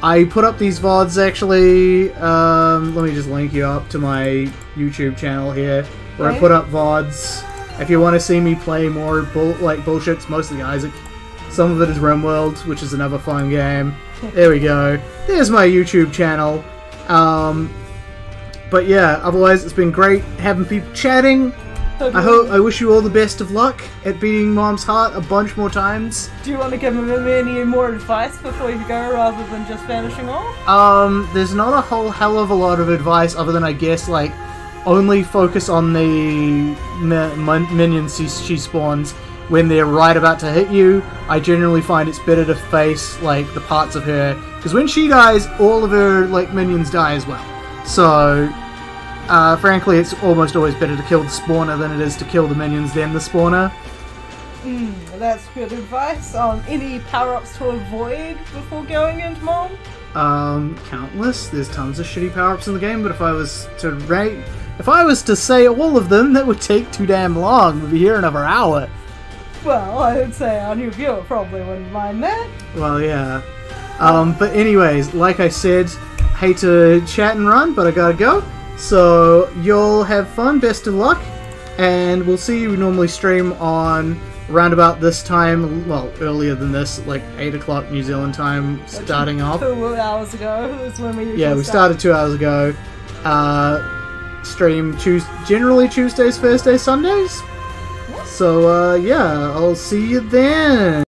I put up these VODs actually. Um, let me just link you up to my YouTube channel here, where I put up VODs. If you want to see me play more bull- like bullshits, mostly Isaac. Some of it is RimWorld, which is another fun game. There we go. There's my YouTube channel. Um, but yeah, otherwise it's been great having people chatting. I hope I wish you all the best of luck at beating Mom's heart a bunch more times. Do you want to give him any more advice before you go, rather than just vanishing off? Um, there's not a whole hell of a lot of advice other than I guess like only focus on the mi- min- minions she, spawns when they're right about to hit you. I generally find it's better to face like the parts of her because when she dies, all of her like minions die as well. So, uh, frankly, it's almost always better to kill the spawner than it is to kill the minions then the spawner. Hmm, that's good advice. Um, any power-ups to avoid before going into Mom? Um, countless. There's tons of shitty power-ups in the game, but if I was to rate, if I was to say all of them, that would take too damn long. We'd be here another hour. Well, I would say our new viewer probably wouldn't mind that. Well, yeah. Um, but anyways, like I said, hate to chat and run, but I gotta go. So you'll have fun. Best of luck, and we'll see you normally stream on around about this time. Well, earlier than this, like eight o'clock New Zealand time, starting off. Two hours ago is when we Yeah, we start. started two hours ago. Uh, stream Tues generally Tuesdays, Thursdays, Sundays. So uh, yeah, I'll see you then.